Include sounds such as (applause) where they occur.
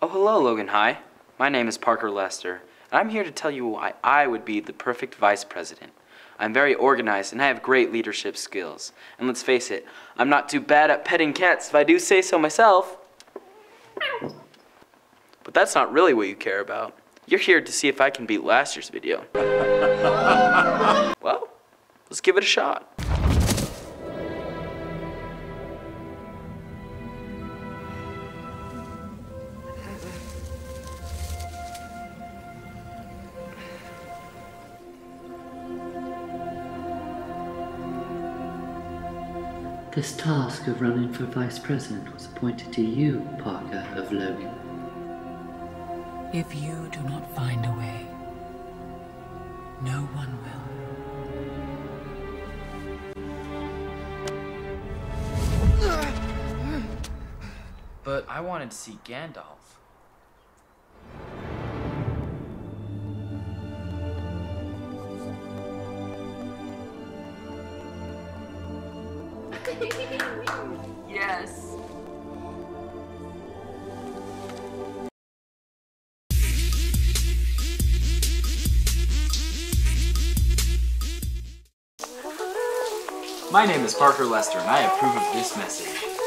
Oh, hello, Logan High. My name is Parker Lester, and I'm here to tell you why I would be the perfect vice president. I'm very organized and I have great leadership skills. And let's face it, I'm not too bad at petting cats if I do say so myself. But that's not really what you care about. You're here to see if I can beat last year's video. (laughs) well, let's give it a shot. This task of running for vice president was appointed to you, Parker of Logan. If you do not find a way, no one will. But I wanted to see Gandalf. (laughs) yes. My name is Parker Lester, and I approve of this message.